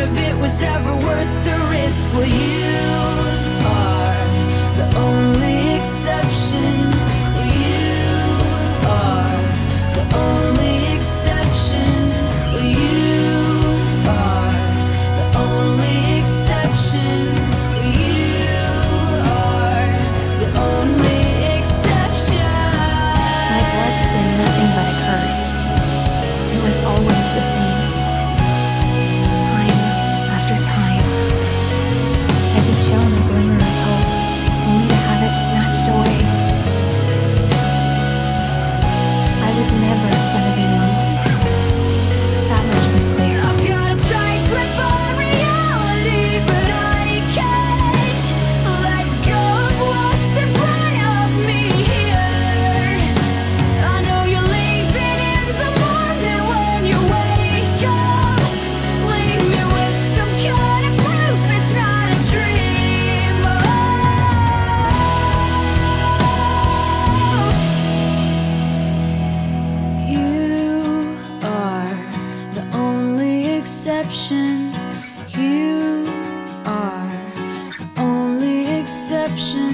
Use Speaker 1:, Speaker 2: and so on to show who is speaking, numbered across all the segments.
Speaker 1: none of it was ever worth the risk. Will you? 是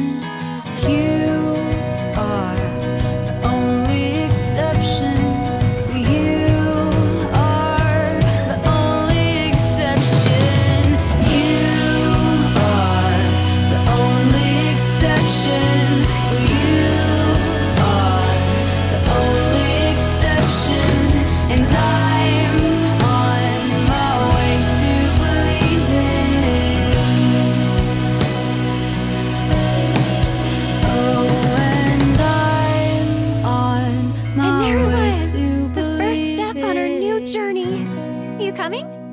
Speaker 1: coming?